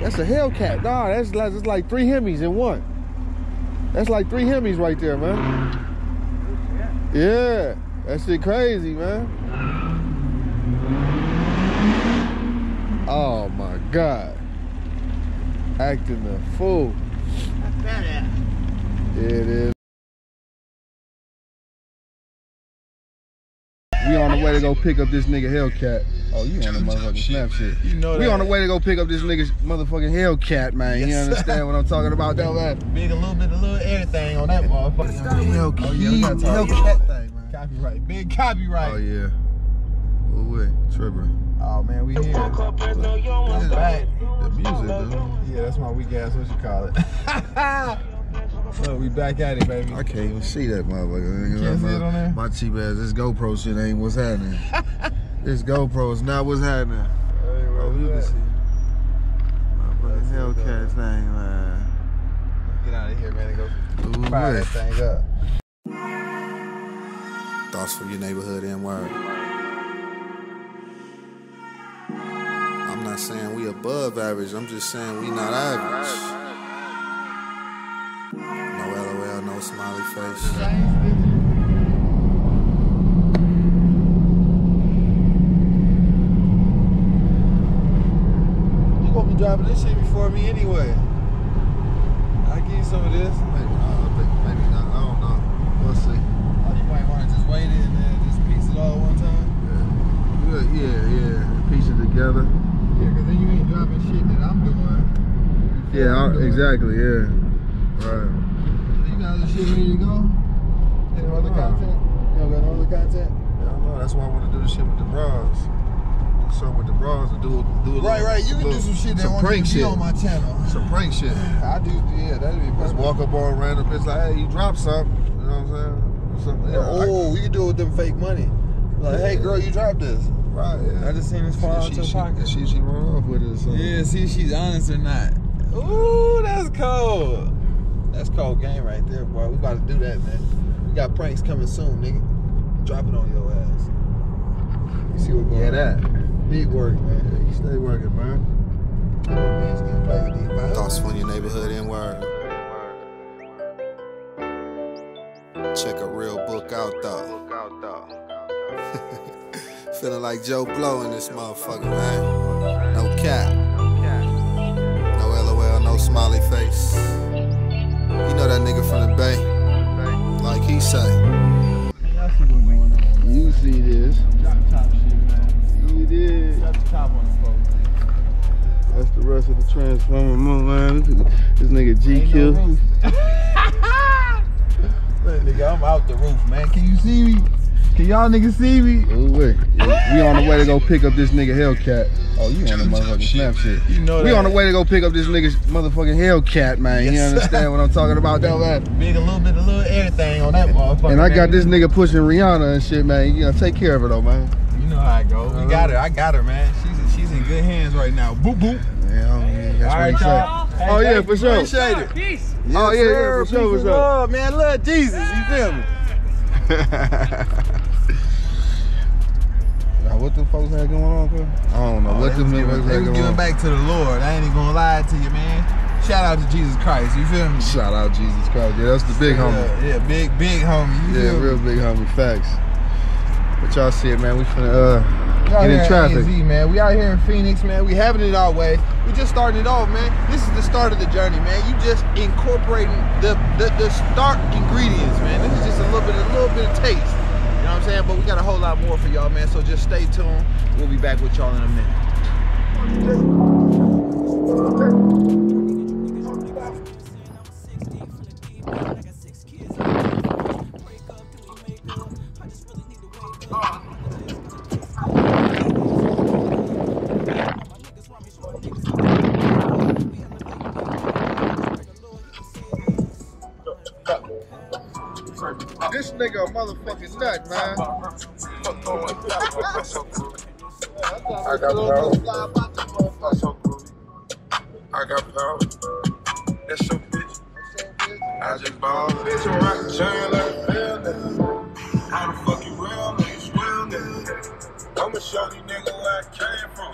That's a Hellcat. Nah, that's like, that's like three Hemis in one. That's like three Hemis right there, man. Yeah, that shit crazy, man. Oh my God. Acting a fool. It is. We on the way to go pick up this nigga Hellcat. Oh, you on the motherfucking snap shit. You know We that. on the way to go pick up this nigga's motherfucking Hellcat, man. You Yes, sir. understand what I'm talking about, though, man? Big a little bit, a little everything on that motherfucker. Hellcat, Oh, yeah, we gotta talk. Hellcat thing, man. Copyright, big copyright. Oh yeah. Oh wait, tripping. Oh man, we here. This is back. The music, dude. Yeah, that's my weak ass. What you call it? Look, we back at it, baby. I can't even see that motherfucker. You can't see my, it on there? My cheap ass, this GoPro shit ain't what's happening. this GoPro is not what's happening. Hey, where Oh, we you can see. Motherfucking That's Hellcat thing, man. Get out of here, man, and go Ooh, fire wait. that thing up. Thoughts for your neighborhood and word. I'm not saying we above average. I'm just saying we not average. No LOL, no smiley face. You gonna be driving this shit before me anyway. I give you some of this. Maybe, uh, maybe not. I don't know. We'll see. Oh, you might want to just wait it and then just piece it all one time. Yeah, yeah, yeah. Piece it together. Yeah, cause then you ain't dropping shit that I'm doing. Yeah, I'm doing. exactly. Yeah. Right. You got other shit ready to go? Any other content? You don't got no other content? Yeah, I know. That's why I want to do the shit with the bras. Do something with the bras and do do a Right, little- right. You can do some shit that some won't prank shit. on my channel. Some prank shit. I do, yeah, that'd be perfect. walk up on random bitch like, hey, you drop something. You know what I'm saying? Something. Yeah, oh, we can do it with them fake money. Like, hey, girl, you dropped this. right. Yeah. I just seen this fall out she, your she, pocket. She, she run off with it something. Yeah, see if she's honest or not. Ooh, that's cold. That's cold game right there, boy. We about to do that, man. We got pranks coming soon, nigga. Drop it on your ass. You see what going Yeah, on? that. Big work, man. You stay working, man. Thoughts from your neighborhood in word. Check a real book out though. Feeling like Joe Blow in this motherfucker, man. No cap. No LOL, no smiley face. You know that nigga from the Bay. Like he say. Y'all see what's going on. You see this. Drop top shit, man. You did. Drop the top on the folks. That's the rest of the Transformer man. This nigga Ain't no GQ. Look, nigga, I'm out the roof, man. Can you see me? Can y'all niggas see me? Ooh, wait. We on the way to go pick up this nigga Hellcat. Oh, you on the motherfucking snap shit. You know We on the way to go pick up this nigga's motherfucking Hellcat, man. You Yes, sir. understand what I'm talking about, though, man? Big a little bit, a little everything on that motherfucker. And I got man. this nigga pushing Rihanna and shit, man. You gotta take care of her, though, man. You know how I go. We got her. I got her, man. She's she's in good hands right now. Boop boop. Yeah, that's All right, what he y'all. Hey, Oh, yeah, for sure. Appreciate it. Peace. Oh, yeah, yeah, for sure, for sure. love, man. Love Jesus. You feel me? Now, what the folks had going on, bro? I don't know. Oh, what they them was niggas giving, they was giving on. back to the Lord. I ain't even gonna lie to you, man. Shout out to Jesus Christ. You feel me? Shout out Jesus Christ. Yeah, that's the big homie. Yeah, yeah, big, big homie. You Yeah, feel me? real big homie. Facts. But y'all see it, man. We finna uh out get here in at traffic. AZ, man. We out here in Phoenix, man. We having it our way. We just starting it off, man. This is the start of the journey, man. You just incorporating the the, the start ingredients, man. This is just a little bit, a little bit of taste. Know what I'm saying? But we got a whole lot more for y'all, man. So just stay tuned. We'll be back with y'all in a minute. Nigga a motherfucking nut, man. I got power. I got power. That's your bitch. I just bought a bitch and rock the chain like a nigga. How the fuck you real niggas, real niggas? I'ma show these niggas where I came from.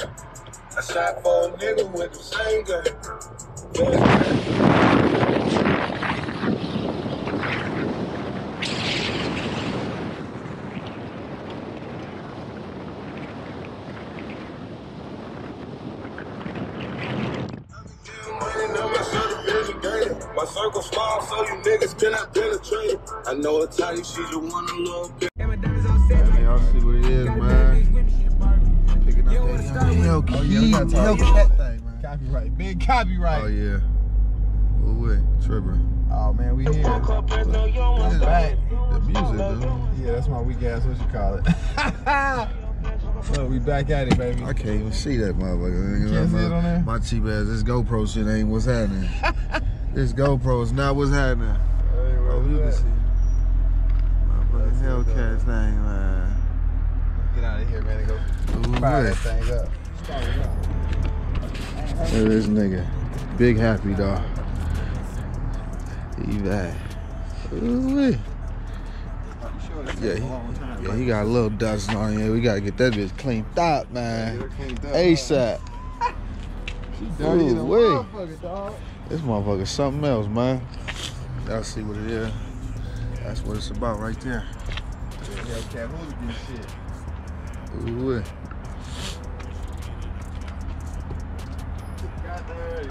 I shot for a nigga with the same gun. Circle small, so you niggas cannot penetrate. I know a tight, she just want a little bit. Man, y'all see what it is, man. Picking up that Hellcat, oh, yeah, we gotta talk Hellcat about thing, man. Copyright. Big copyright. Oh yeah. Oh wait, tripping. Oh man, we here. Yeah, back. The music, dude. Yeah, that's my weak ass. What you call it? Look, we back at it, baby. I can't even see that motherfucker. You Can't know, see it my, on there? my cheap ass. This GoPro shit ain't what's happening. this GoPro is not what's happening. Hey, Oh, you can see. See what Hellcat thing, man. Get out of here, man. And go Ooh, fire that thing up. Start it up. Look at this nigga. Big happy dog. He bad. Ooh. Yeah, he, yeah, he got a little dust on here. We gotta get that bitch cleaned up, man. ASAP. Dirty Ooh, as a motherfucker, dog. This motherfucker something else, man. Y'all see what it is. That's what it's about right there. Yeah, cat hooligan shit. Ooh, wee. Got there.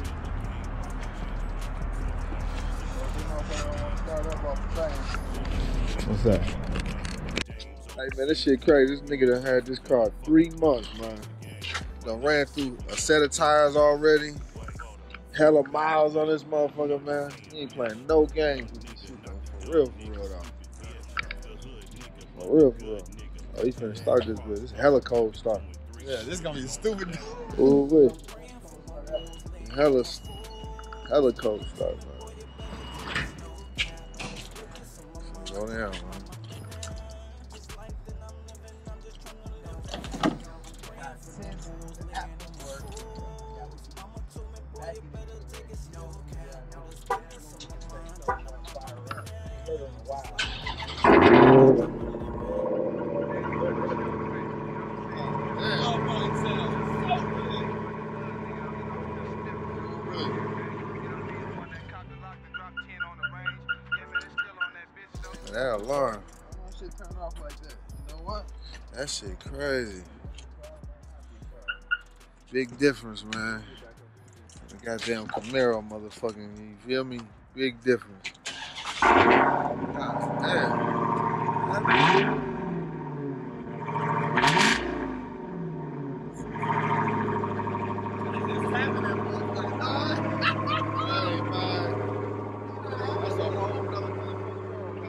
What's that? Hey man, this shit crazy. This nigga done had this car three months, man. Done ran through a set of tires already. Hella miles on this motherfucker, man. He ain't playing no games with this shit, though. For real, for real, though. For real, for real. Oh, he finna start this bitch. This hella cold start. Yeah, this gonna be stupid. Ooh, wait. Hella, hella cold start, man. Go down, man. That alarm, shit turn off like that. You know what? that shit crazy. Big difference, man. The goddamn Camaro, motherfucking, you feel me? Big difference. Man.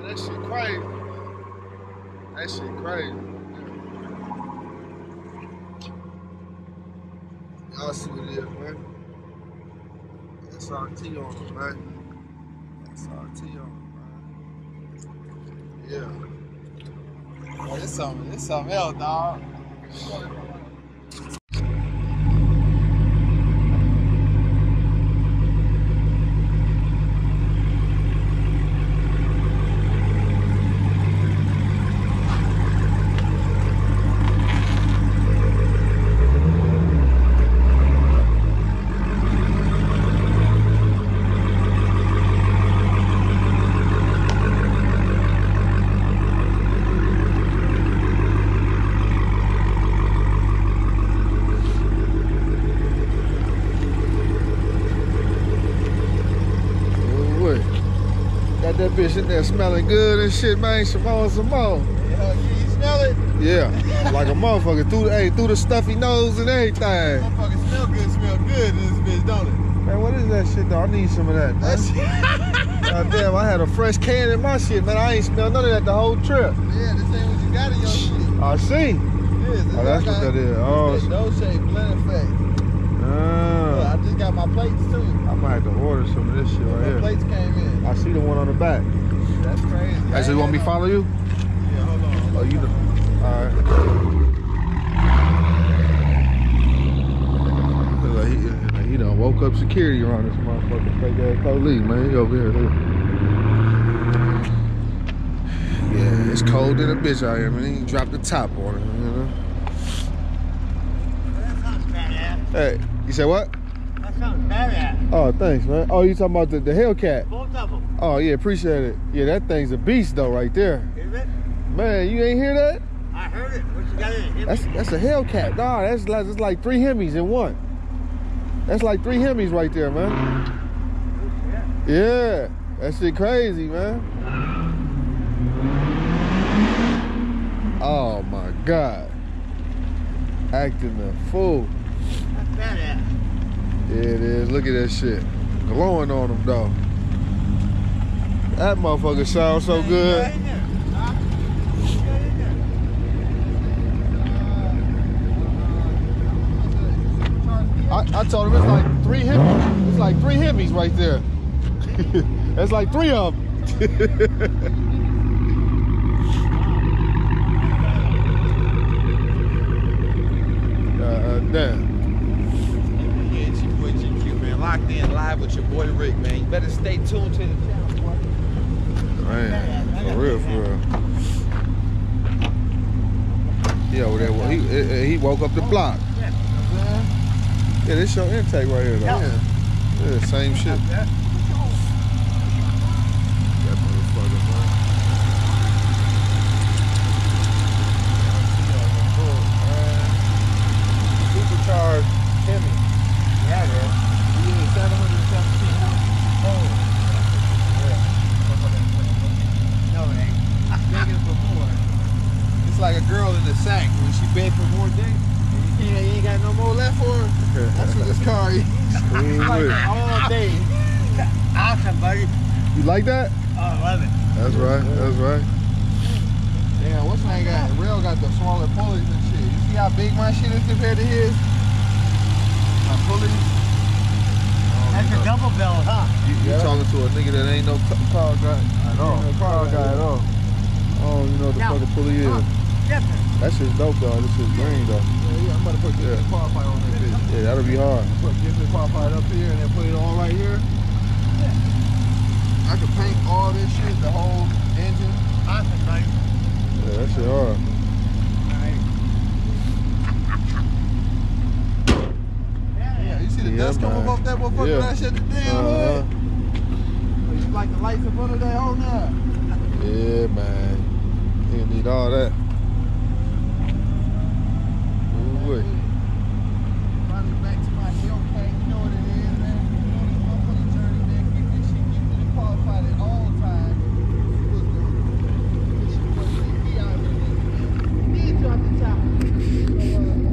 That shit crazy. That shit crazy. Y'all see what it is, man. SRT on them, man. SRT on them, man. Yeah. This something, this something else, dog. Ooh, wait. Got that bitch in there smelling good and shit, man. Simone, Simone. Yeah, you, you smell it? Yeah, like a motherfucker through the, hey, through the stuffy nose and everything. Motherfucker smell good, smell good in this bitch, don't it? Man, what is that shit though? I need some of that. That Man. shit. God damn, I had a fresh can in my shit, man. I ain't smelled none of that the whole trip. Yeah, this ain't what you got in your shit. I see. Oh, that's what that is. Oh, This no shade blend effect. Uh, I just got my plates too. I might have to order some of this shit My right here. plates came in. I see the one on the back. That's crazy. Hey, so you want me to follow you? Yeah, hold on. Oh, you know. All right. Look like he, he done woke up security around this motherfucking fake ass police, man. He over here. Look. Yeah, it's cold in a bitch out here, man. He dropped the top on it, you know. Hey, you said what? That sounds badass. Oh, thanks, man. Oh, you talking about the, the Hellcat? Both of them. Oh, yeah, appreciate it. Yeah, that thing's a beast, though, right there. Is it? Man, you ain't hear that? I heard it. What you got in? That's that's a Hellcat. Nah, that's like, that's like three Hemis in one. That's like three Hemis right there, man. Yeah, that shit crazy, man. Oh my God. Acting a fool. That's badass. Yeah, it is. Look at that shit. Glowing on them, though. That motherfucker sounds so good. I, I told him it's like three Hemis. It's like three Hemis right there. That's like three of them. uh, damn. Yeah, it's your boy GQ, man. Locked in live with your boy Rick, man. You better stay tuned to the channel, boy. Man, for real, for real. He over there, well, he, he he woke up the block. Yeah. Yeah, this your intake right here, though. Yeah. Yeah, same shit. 11. That's right. That's right. Yeah, what's my got? Real got the smaller pulleys and shit. You see how big my shit is compared to his? My pulleys. That's a oh, double belt, huh? You, you yeah. talking to a nigga that ain't no power guy at all. Ain't no power guy at all. Oh, you know what the fucking pulley is. That shit's dope though. This shit's green though. Yeah, yeah, I'm about to put Gibson yeah. On that bitch. Yeah, that'll be hard. Put Gibson Popeye up here and then put it on right here. I could paint all this shit, the whole engine. Awesome, buddy. Yeah, that shit hard. Yeah, you see the Yeah, dust come man. up off that motherfucker Yeah. that shit the damn Uh-huh. hood. You like the lights up under that whole now. Yeah, man. You need all that. Ooh, wee. Finally back all the time